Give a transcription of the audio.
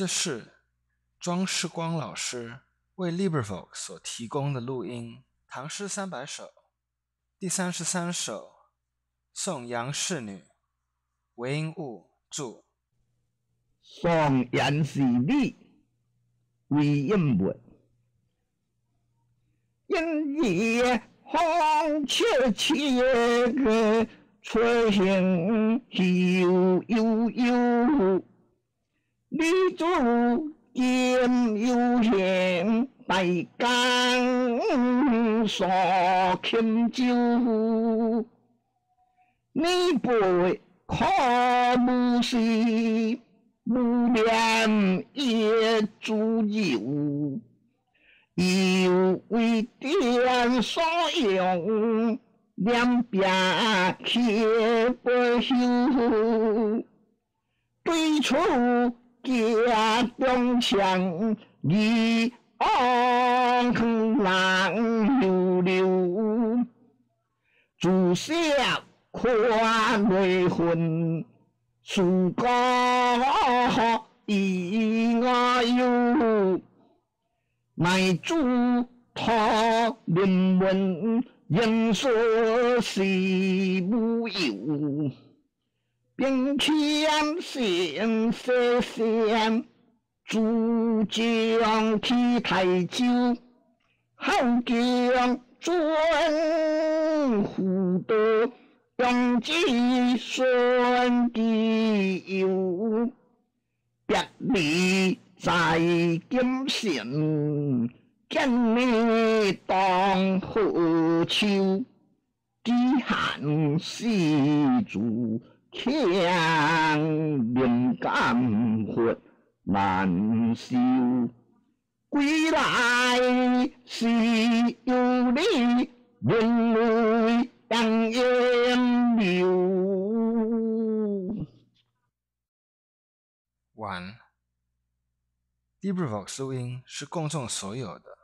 这是庄世光老师为 LibriVox 所提供的录音，《唐诗三百首》第三十三首《送杨氏女》，韦应物著。送杨氏女，韦应物。因夜风切切个，吹声悠悠悠。女子见有贤，大江所轻舟。你辈可无是无念也自由，又为点所用，两边却不休，对处。家中乡，一往难流流，自小看内魂，树高一我有，卖主他人文，人说是无有。兵强先射先，诸将去台州，好将转虎斗，勇击孙继友，别离在金城，见你当何秋？饥寒西主。强忍甘苦难受，归来是有你，人泪当眼流。完。LibriVox 录音是公众所有的。